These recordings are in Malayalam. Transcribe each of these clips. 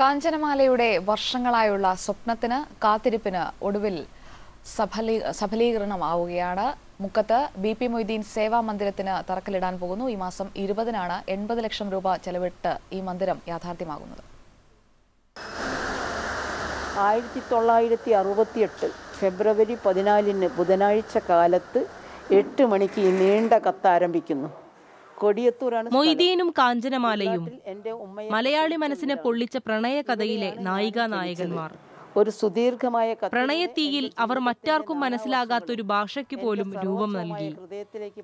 കാഞ്ചനമാലയുടെ വർഷങ്ങളായുള്ള സ്വപ്നത്തിന് കാത്തിരിപ്പിന് ഒടുവിൽ സഫലീ സഫലീകരണമാവുകയാണ്. മുക്കത്ത് ബി പി മൊയ്തീൻ സേവാ മന്ദിരത്തിന് തറക്കല്ലിടാൻ പോകുന്നു. ഈ മാസം ഇരുപതിനാണ് എൺപത് ലക്ഷം രൂപ ചെലവിട്ട് ഈ മന്ദിരം യാഥാർത്ഥ്യമാകുന്നത്. ആയിരത്തി തൊള്ളായിരത്തി അറുപത്തിയെട്ട് ഫെബ്രുവരി പതിനാലിന് ബുധനാഴ്ച കാലത്ത് എട്ട് മണിക്ക് ഈ നീണ്ട കത്ത് ആരംഭിക്കുന്നു. കൊടിയത്തൂരാണ്. മൊയ്തീനും കാഞ്ചനമാലയും മലയാളി മനസ്സിനെ പൊള്ളിച്ച പ്രണയ കഥയിലെ നായികാ നായകന്മാർ. ഒരു സുദീർഘമായ പ്രണയത്തീയിൽ അവർ മറ്റാർക്കും മനസ്സിലാകാത്ത ഒരു ഭാഷയ്ക്ക് പോലും രൂപം നൽകി.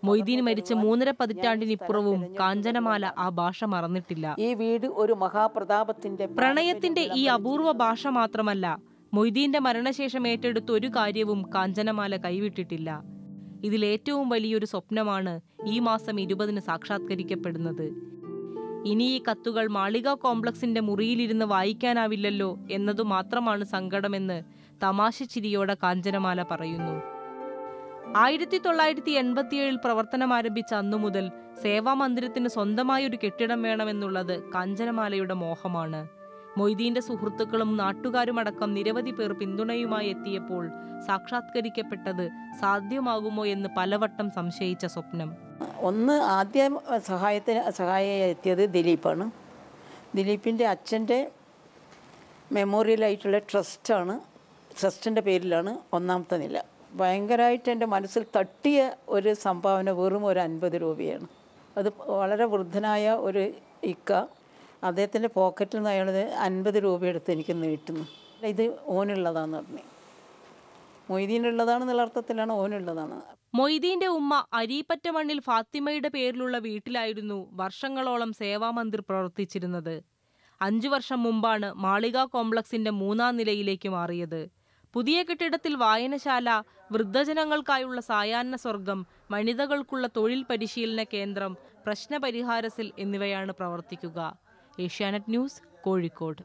മൊയ്തീൻ മരിച്ച മൂന്നര പതിറ്റാണ്ടിനിപ്പുറവും കാഞ്ചനമാല ആ ഭാഷ മറന്നിട്ടില്ല. ഈ വീട് ഒരു മഹാപ്രതാപത്തിന്റെ പ്രണയത്തിന്റെ ഈ അപൂർവ ഭാഷ മാത്രമല്ല മൊയ്തീന്റെ മരണശേഷം ഏറ്റെടുത്ത ഒരു കാര്യവും കാഞ്ചനമാല കൈവിട്ടിട്ടില്ല. ഇതിലേറ്റവും വലിയൊരു സ്വപ്നമാണ് ഈ മാസം ഇരുപതിന് സാക്ഷാത്കരിക്കപ്പെടുന്നത്. ഇനി ഈ കത്തുകൾ മാളിക കോംപ്ലക്സിന്റെ മുറിയിലിരുന്ന് വായിക്കാനാവില്ലല്ലോ എന്നതു മാത്രമാണ് സങ്കടമെന്ന് തമാശച്ചിരിയോടെ കാഞ്ചനമാല പറയുന്നു. ആയിരത്തി തൊള്ളായിരത്തി എൺപത്തിയേഴിൽ പ്രവർത്തനം ആരംഭിച്ച അന്നു മുതൽ സേവാമന്ദിരത്തിന് സ്വന്തമായ ഒരു കെട്ടിടം വേണമെന്നുള്ളത് കാഞ്ചനമാലയുടെ മോഹമാണ്. മൊയ്തീന്റെ സുഹൃത്തുക്കളും നാട്ടുകാരുമടക്കം നിരവധി പേർ പിന്തുണയുമായി എത്തിയപ്പോൾ സാക്ഷാത്കരിക്കപ്പെട്ടത് സാധ്യമാകുമോ എന്ന് പലവട്ടം സംശയിച്ച സ്വപ്നം. ഒന്ന് ആദ്യം സഹായത്തിന് സഹായിയായി എത്തിയത് ദിലീപാണ്. ദിലീപിന്റെ അച്ഛന്റെ മെമ്മോറിയലായിട്ടുള്ള ട്രസ്റ്റാണ് ട്രസ്റ്റിന്റെ പേരിലാണ് ഒന്നാമത്തെ നില. ഭയങ്കരമായിട്ട് എന്റെ മനസ്സിൽ തട്ടിയ ഒരു സംഭാവന വെറും ഒരു അൻപത് രൂപയാണ്. അത് വളരെ വൃദ്ധനായ ഒരു ഇക്ക. അദ്ദേഹത്തിന്റെ പോക്കറ്റിൽ നിന്ന് അയാൾ അൻപത് രൂപ എടുത്ത് എനിക്ക് നീട്ടുന്നു. ഇത് ഓനുള്ളതാന്ന് പറഞ്ഞു. മൊയ്തീനുള്ളതാണെന്നുള്ള അർത്ഥത്തിലാണ് ഓനുള്ളതാണ് മൊയ്തീന്റെ ഉമ്മ അരീപ്പറ്റ മണ്ണിൽ ഫാത്തിമയുടെ പേരിലുള്ള വീട്ടിലായിരുന്നു വർഷങ്ങളോളം സേവാമന്ദിർ പ്രവർത്തിച്ചിരുന്നത്. അഞ്ചു വർഷം മുമ്പാണ് മാളിക കോംപ്ലക്സിന്റെ മൂന്നാം നിലയിലേക്ക് മാറിയത്. പുതിയ കെട്ടിടത്തിൽ വായനശാല വൃദ്ധജനങ്ങൾക്കായുള്ള സായാഹ്ന സ്വർഗം വനിതകൾക്കുള്ള തൊഴിൽ പരിശീലന കേന്ദ്രം പ്രശ്നപരിഹാര സെൽ എന്നിവയാണ് പ്രവർത്തിക്കുക. ഏഷ്യാനെറ്റ് ന്യൂസ് കോഴിക്കോട്